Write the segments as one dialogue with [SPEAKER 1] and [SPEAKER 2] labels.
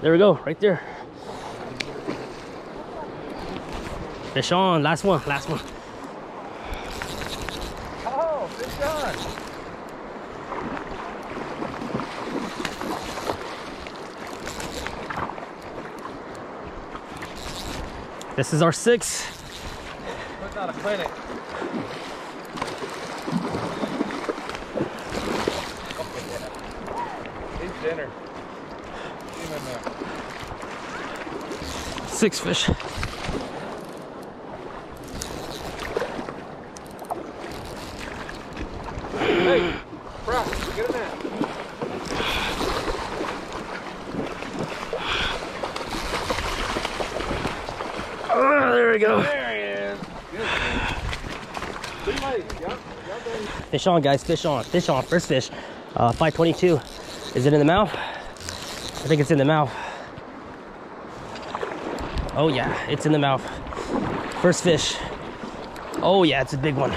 [SPEAKER 1] There we go, right there. Fish on, last one, last one.
[SPEAKER 2] Oh, fish on.
[SPEAKER 1] This is our six.
[SPEAKER 2] Putting out a clinic. He's dinner. See him in there.
[SPEAKER 1] Six fish.
[SPEAKER 2] Hey, Brock, get him in.
[SPEAKER 1] Oh, there we go.
[SPEAKER 2] There he is. Good man. Good lady. Yup, yup, baby.
[SPEAKER 1] Fish on, guys, fish on, fish on, first fish. Uh, 522. Is it in the mouth? I think it's in the mouth. Oh yeah, it's in the mouth. First fish. Oh yeah, it's a big one.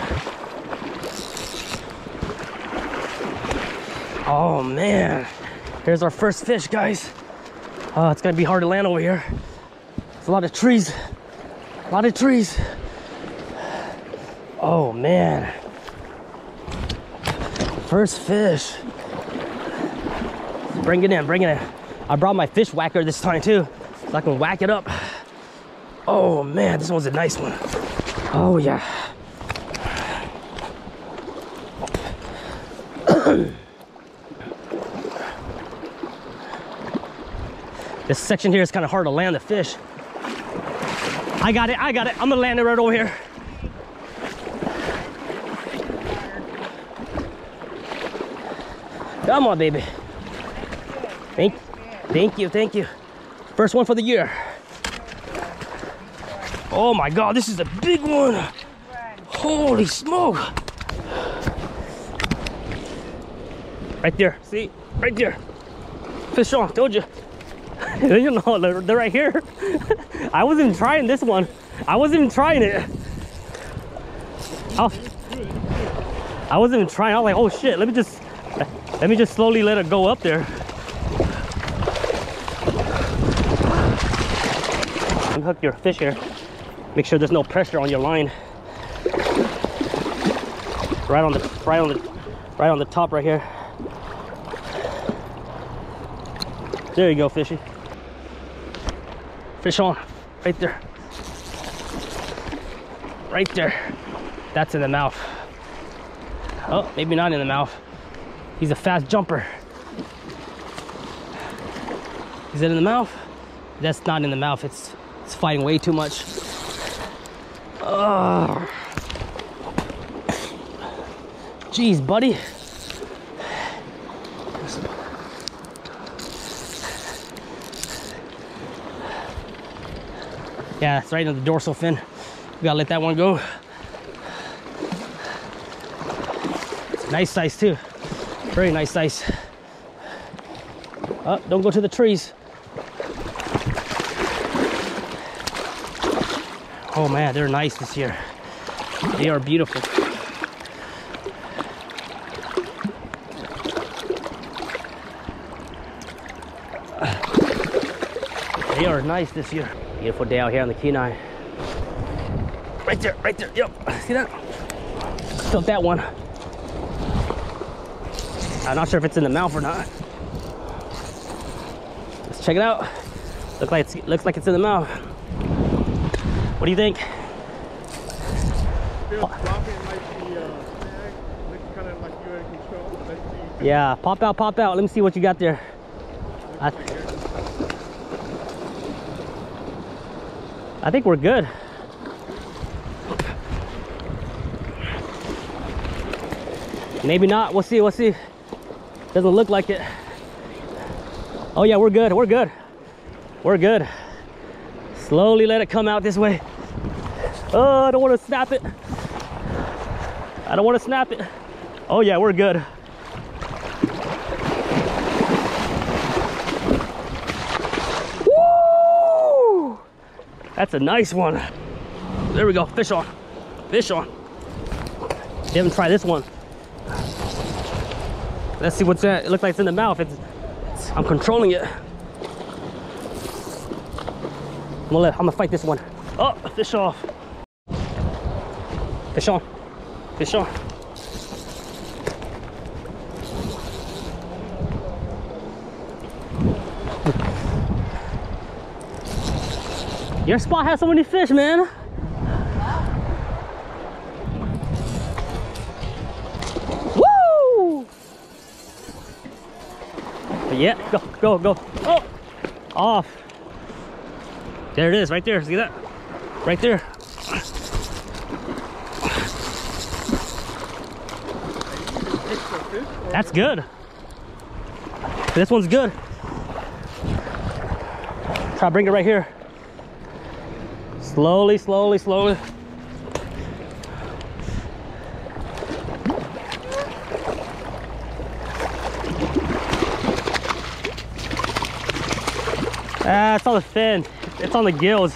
[SPEAKER 1] Oh man, here's our first fish, guys. Uh, it's gonna be hard to land over here. There's a lot of trees, a lot of trees. Oh man. First fish. Bring it in, bring it in. I brought my fish whacker this time too, so I can whack it up. Oh man, this one's a nice one. Oh yeah. this section here is kind of hard to land the fish. I got it, I got it. I'm gonna land it right over here. Come on, baby. Thank, thank you, thank you. First one for the year. Oh my God, this is a big one. Holy smoke. Right there, see? Right there. Fish on, told you. you know, they're, they're right here. I wasn't trying this one. I wasn't even trying it. I was, I wasn't even trying. I was like, oh shit, let me just, let me just slowly let it go up there. Unhook your fish here. Make sure there's no pressure on your line. Right on the, right on the, right on the top right here. There you go, fishy. Fish on, right there. Right there. That's in the mouth. Oh, maybe not in the mouth. He's a fast jumper. Is it in the mouth? That's not in the mouth. It's it's fighting way too much. Jeez, buddy. Yeah, it's right on the dorsal fin. We gotta let that one go. Nice size too. Very nice size. Oh, don't go to the trees. Oh man, they're nice this year. They are beautiful. They are nice this year. Beautiful day out here on the Kenai. Right there, right there. Yep. See that? Took that one. I'm not sure if it's in the mouth or not. Let's check it out. Look like looks like it's in the mouth. What do you think?
[SPEAKER 3] Feels dropping like the uh, snag. Looks kind of like you're in control. Let's see.
[SPEAKER 1] Yeah, pop out, pop out. Let me see what you got there. I, I think we're good. Maybe not. We'll see. We'll see. Doesn't look like it. Oh yeah, we're good. We're good. We're good. Slowly let it come out this way. Oh, I don't want to snap it. I don't want to snap it. Oh yeah, we're good. Woo! That's a nice one. There we go. Fish on. Fish on. You haven't tried this one. Let's see what's that. It looks like it's in the mouth. It's, I'm controlling it. gonna let, I'm gonna fight this one. Oh, fish off. Fish on. Fish on. Your spot has so many fish, man. Woo! Yeah, go, go, go. Oh, off. There it is, right there. See that? Right there.
[SPEAKER 3] Extra fish. Or
[SPEAKER 1] That's good. This one's good. Try bring it right here. Slowly, slowly, slowly. Ah, it's on the fin. It's on the gills.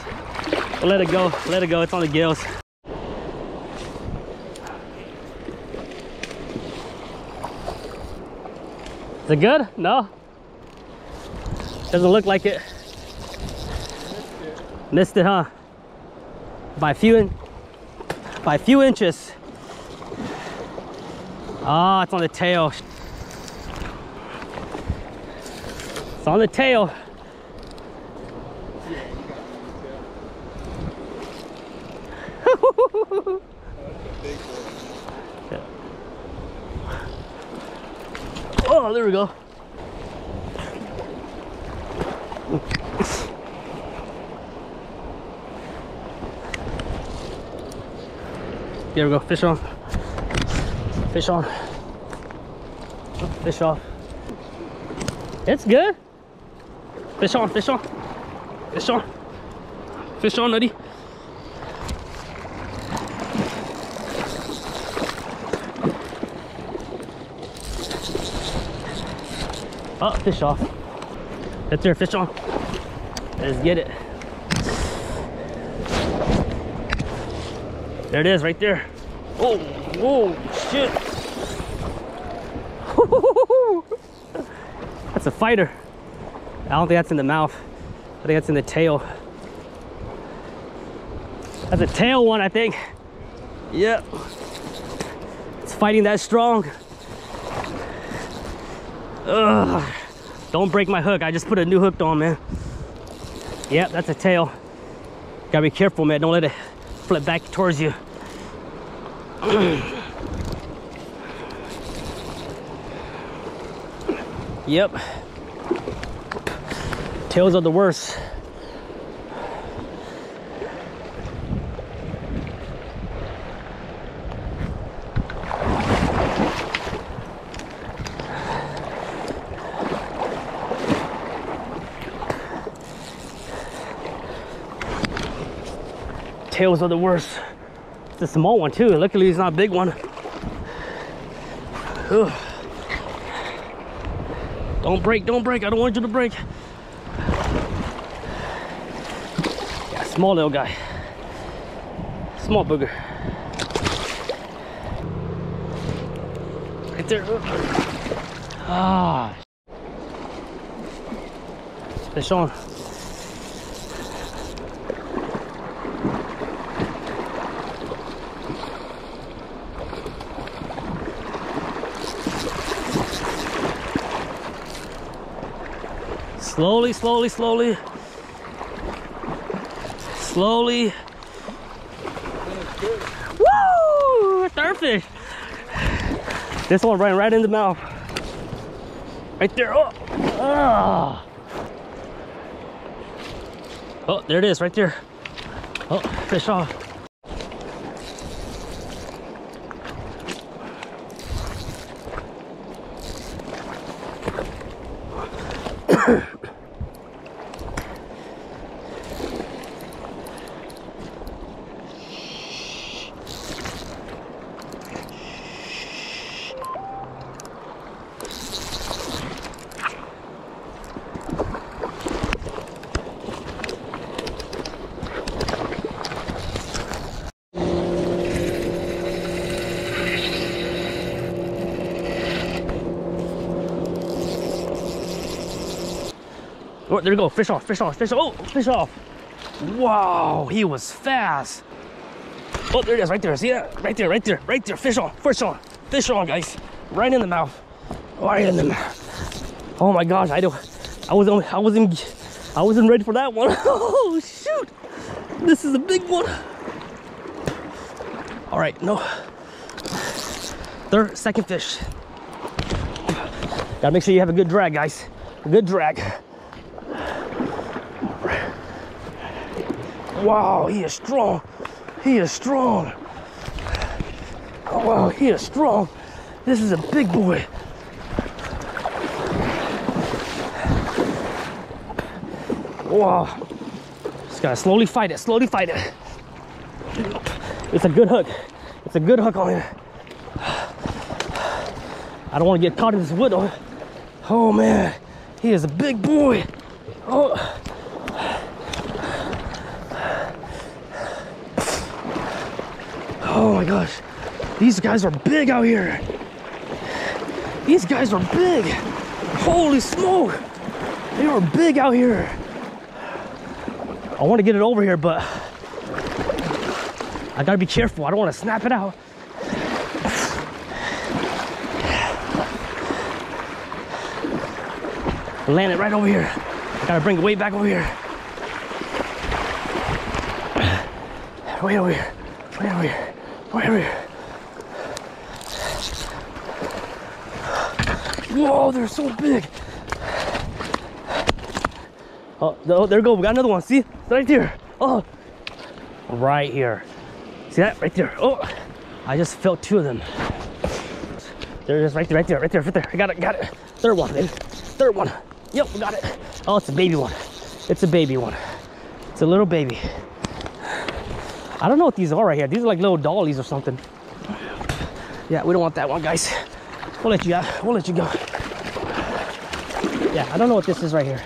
[SPEAKER 1] Let it go. Let it go. It's on the gills. Is it good? No? Doesn't look like it. Missed it, huh? By few in by a few inches. Ah, it's on the tail. It's on the tail.
[SPEAKER 3] big one.
[SPEAKER 1] Oh, there we go. There we go, fish on. Fish on. Fish off. It's good. Fish on, fish on. Fish on. Fish on, Nutty. Oh, fish off. That's there, fish on. Let's get it. There it is, right there. Oh, whoa, shit. That's a fighter. I don't think that's in the mouth. I think that's in the tail. That's a tail one, I think. Yep. It's fighting that strong. Ugh. Don't break my hook. I just put a new hook on, man. Yep, that's a tail. Gotta be careful, man. Don't let it flip back towards you. Yep. Tails are the worst. Tails are the worst. It's a small one too. Luckily it's not a big one. Ugh. Don't break, don't break. I don't want you to break. Yeah, small little guy. Small booger. Right there. Ah. On. Slowly, slowly, slowly. Slowly. Woo! Third fish. This one ran right in the mouth. Right there. Oh. Ah. Oh, there it is, right there. Oh, fish off. there we go. Fish off, fish off, fish off. Oh, fish off. Wow, he was fast. Oh, there it is, right there. See that? Right there, right there, right there. Fish on, fish on, fish on, guys. Right in the mouth. Right in the mouth. Oh my gosh, I don't. I wasn't. I wasn't. I wasn't ready for that one. Oh shoot! This is a big one. All right, no. Third, second fish. Gotta make sure you have a good drag, guys. A good drag. Wow, he is strong. He is strong. Oh, wow, he is strong. This is a big boy. Wow. Just gotta slowly fight it, slowly fight it. It's a good hook. It's a good hook on here. I don't want to get caught in this wood. Oh, oh man, he is a big boy. Oh. Oh my gosh, these guys are big out here. These guys are big. Holy smoke, they are big out here. I want to get it over here, but I gotta be careful. I don't want to snap it out. Land it right over here. I gotta bring it way back over here. Way over here. Way over here. Way over here. Whoa, they're so big. Oh, oh, there we go. We got another one. See? It's right there. Oh, right here. See that? Right there. Oh, I just felt two of them. There it is. Right there. Right there. Right there. Right there. I got it. Got it. Third one, baby. Third one. Yep, we got it. Oh, it's a baby one. It's a baby one. It's a little baby. I don't know what these are right here. These are like little dollies or something. Yeah, we don't want that one, guys. We'll let you out. We'll let you go. Yeah, I don't know what this is right here.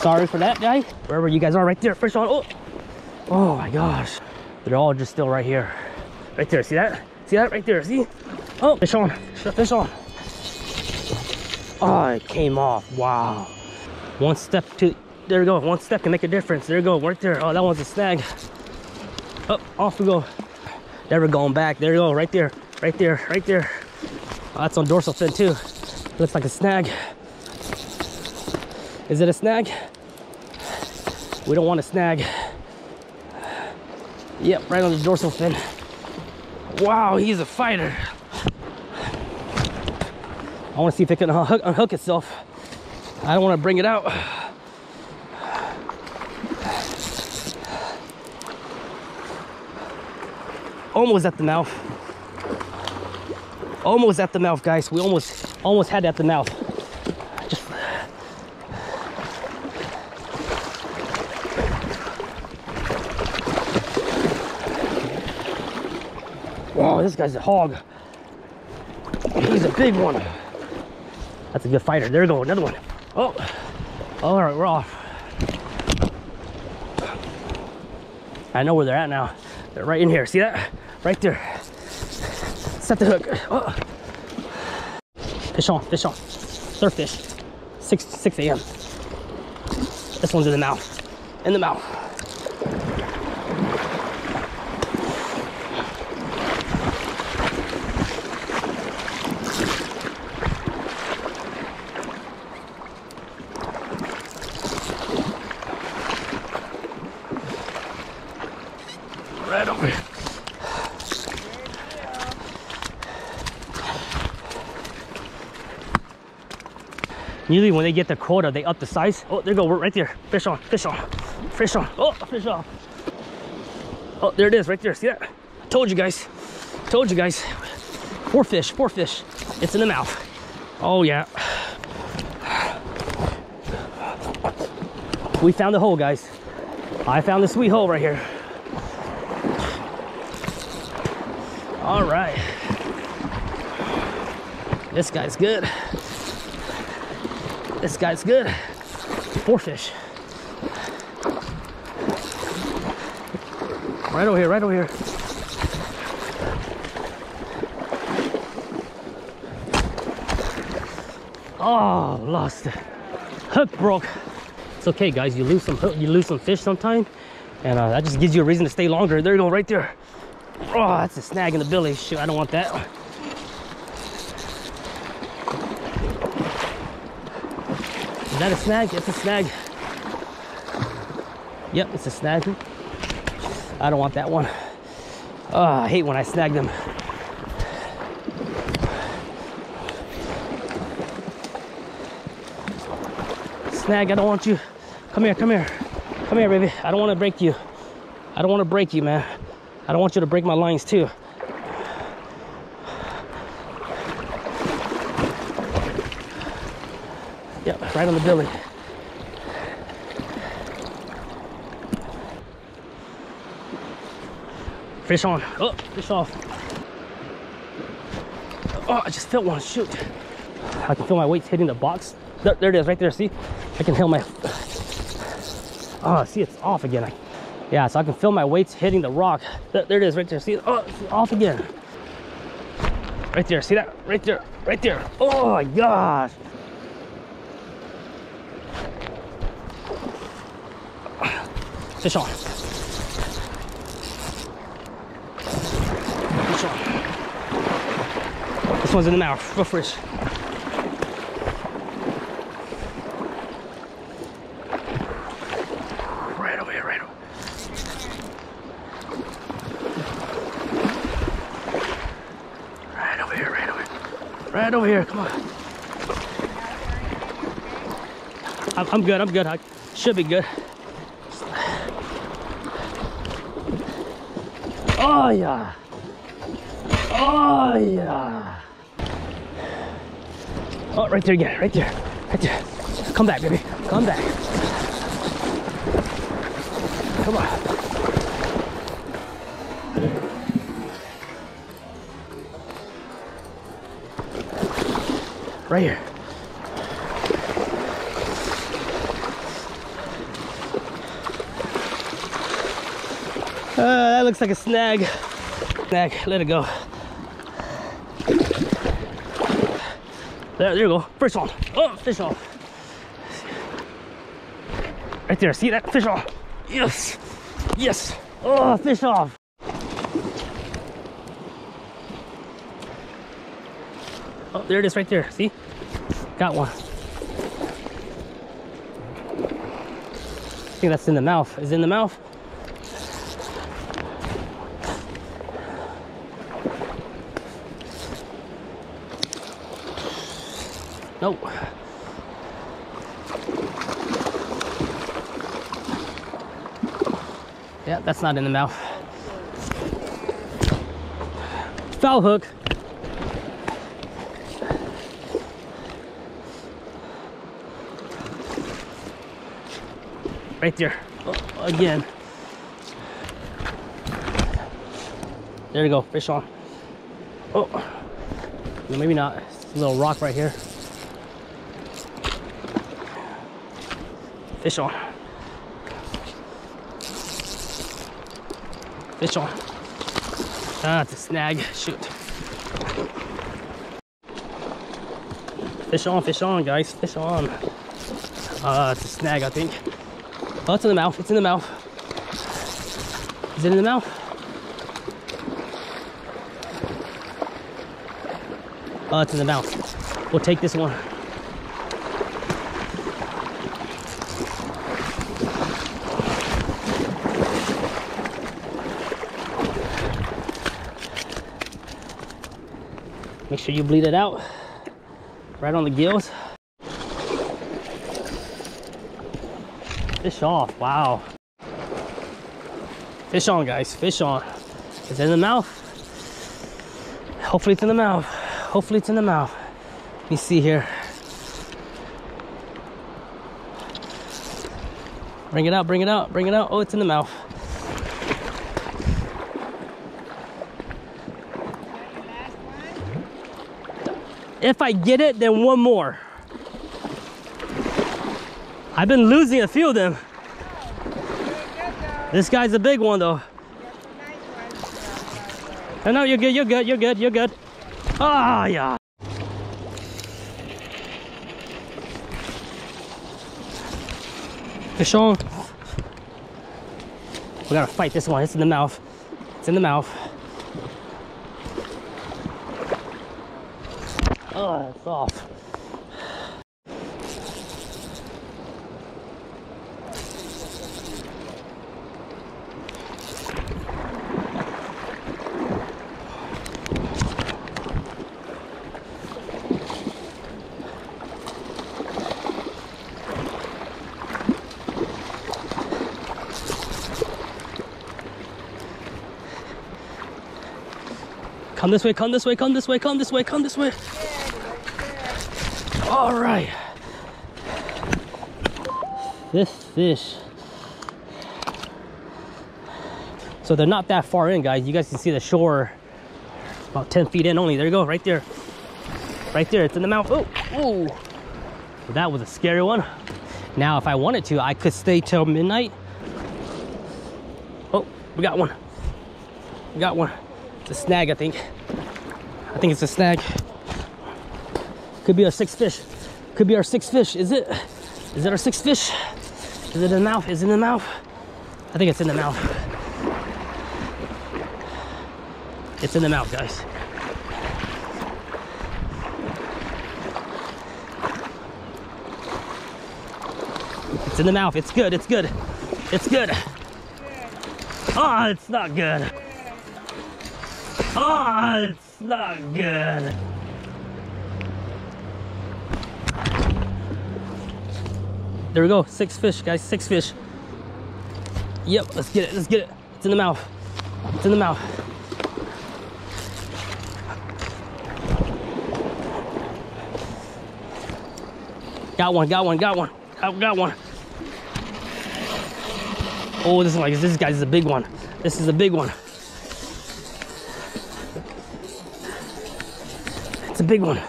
[SPEAKER 1] Sorry for that guy. Wherever you guys are, right there, fish on. Oh, oh my gosh, they're all just still right here, right there. See that? See that right there? See? Oh, fish on, fish on. Oh, it came off. Wow. One step to, there we go. One step can make a difference. There we go, right there. Oh, that one's a snag. Up, off we go. Never going back. There we go, right there, right there, right there. Oh, that's on dorsal fin too. Looks like a snag. Is it a snag? We don't want a snag. Yep, right on the dorsal fin. Wow, he's a fighter. I want to see if it can unhook, unhook itself. I don't want to bring it out. Almost at the mouth. Almost at the mouth, guys. We almost, almost had at the mouth. Just Wow, this guy's a hog. He's a big one. That's a good fighter. There we go, another one. Oh, all right, we're off. I know where they're at now. They're right in here. See that? Right there. Set the hook. Oh. Fish on, fish on. Surf fish. 6 6 a.m. This one's in the mouth. In the mouth. Usually when they get the quota, they up the size. Oh, there go, we're right there. Fish on, fish on, fish on. Oh, fish on. Oh, there it is, right there. See that? Told you guys. Told you guys. Four fish, four fish. It's in the mouth. Oh yeah. We found the hole, guys. I found the sweet hole right here. All right. This guy's good. This guy's good. Four fish. Right over here, right over here. Oh, lost it. hook broke. It's okay, guys. You lose some hook, you lose some fish sometime, and uh, that just gives you a reason to stay longer. There you go, right there. Oh, that's a snag in the belly. Shoot, I don't want that. Is that a snag? It's a snag. Yep, it's a snag. I don't want that one. Oh, I hate when I snag them. Snag, I don't want you. Come here, come here. Come here, baby. I don't want to break you. I don't want to break you, man. I don't want you to break my lines, too. Yep, right on the belly. Fish on. Oh, fish off. Oh, I just felt one. Shoot. I can feel my weights hitting the box. There, there it is, right there. See? I can feel my. Oh, see, it's off again. I, yeah, so I can feel my weights hitting the rock. There, there it is, right there. See? Oh, it's off again. Right there. See that? Right there. Right there. Oh my gosh. Fish on. Fish on. This one's in the mouth. Real fish. Right over here, right over. Right over here, right over here. Right over here, come on. I'm, I'm good, I'm good. I should be good. Oh yeah. Oh yeah. Oh, right there again, right there, right there. Come back, baby. Come back. Come on. Right here. Uh, that looks like a snag. Snag, let it go. There, there you go. Fish on. Oh, fish on. Right there. See that? Fish off. Yes. Yes. Oh, fish off. Oh, there it is right there. See? Got one. I think that's in the mouth. Is in the mouth? Nope. Yeah, that's not in the mouth. Foul hook. Right there. Oh, again. There you go. Fish on. Oh. No, maybe not. It's a little rock right here. Fish on. Fish on. Ah, it's a snag. Shoot. Fish on, fish on, guys. Fish on. Ah, it's a snag, I think. Oh, it's in the mouth. It's in the mouth. Is it in the mouth? Oh, it's in the mouth. We'll take this one. Make sure you bleed it out. Right on the gills. Fish off, wow. Fish on, guys, fish on. It's in the mouth? Hopefully it's in the mouth. Hopefully it's in the mouth. Let me see here. Bring it out, bring it out, bring it out. Oh, it's in the mouth. If I get it, then one more. I've been losing a few of them. This guy's a big one though. No, no, you're good, you're good, you're good, you're good. Ah, yeah. Fish on. We gotta fight this one. It's in the mouth. It's in the mouth. Oh, it's off. Come this way, come this way, come this way, come this way, come this way. All right. This fish. So they're not that far in, guys. You guys can see the shore about 10 feet in only. There you go, right there. Right there, it's in the mouth. Oh, oh. That was a scary one. Now, if I wanted to, I could stay till midnight. Oh, we got one. We got one. It's a snag, I think. I think it's a snag. Could be our sixth fish. Could be our sixth fish. Is it? Is it our sixth fish? Is it in the mouth? Is it in the mouth? I think it's in the mouth. It's in the mouth, guys. It's in the mouth. It's good. It's good. It's good. Oh, it's not good. Oh, it's not good. There we go. Six fish, guys. Six fish. Yep, let's get it. Let's get it. It's in the mouth. It's in the mouth. Got one, got one, got one. Got, got one. Oh, this is like this guy's a big one. This is a big one. It's a big one.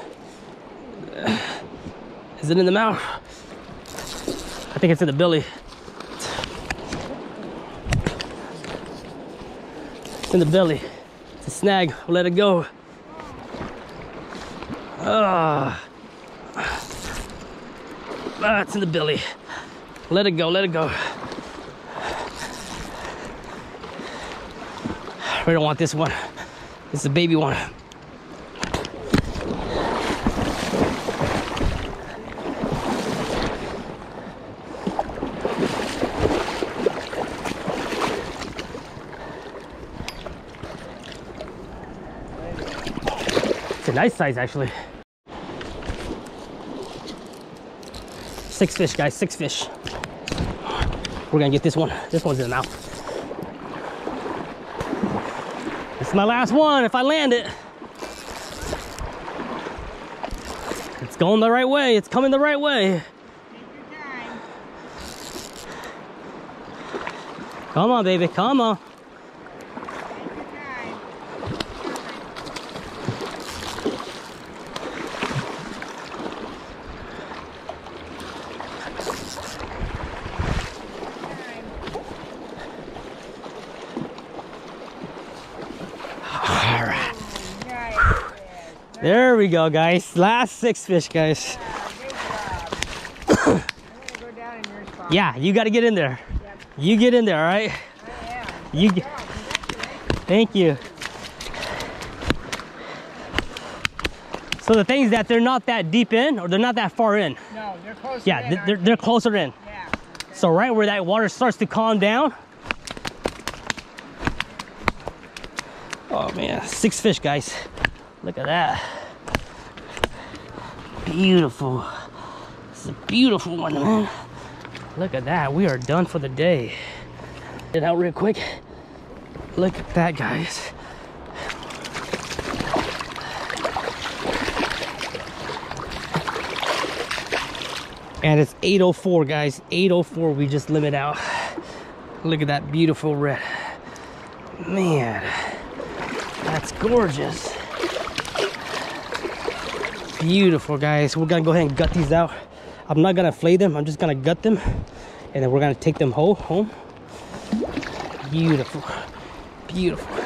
[SPEAKER 1] Is it in the mouth? I think it's in the belly. It's in the belly. It's a snag. We'll let it go. Ah. Ah, it's in the belly. Let it go, let it go. We don't want this one. It's a baby one. A nice size, actually. Six fish, guys, six fish. We're gonna get this one. This one's in the mouth. It's my last one if I land it. It's going the right way. It's coming the right way. Come on, baby. Come on. We go, guys. Last six fish, guys.
[SPEAKER 4] go down in your spot.
[SPEAKER 1] Yeah, you got to get in there. You get in there, all right? You get. Thank you. So the thing is that they're not that deep in, or they're not that far in.
[SPEAKER 4] No, they're close.
[SPEAKER 1] Yeah, th- they're, they're closer in.
[SPEAKER 4] Yeah.
[SPEAKER 1] So right where that water starts to calm down. Oh man, six fish, guys. Look at that. Beautiful. It's a beautiful one, man. Look at that. We are done for the day. Get out real quick. Look at that, guys. And it's 804, guys. 804, we just limit out. Look at that beautiful red. Man, that's gorgeous. Beautiful, guys. We're gonna go ahead and gut these out. I'm not gonna flay them. I'm just gonna gut them, and then we're gonna take them whole home. Beautiful, beautiful.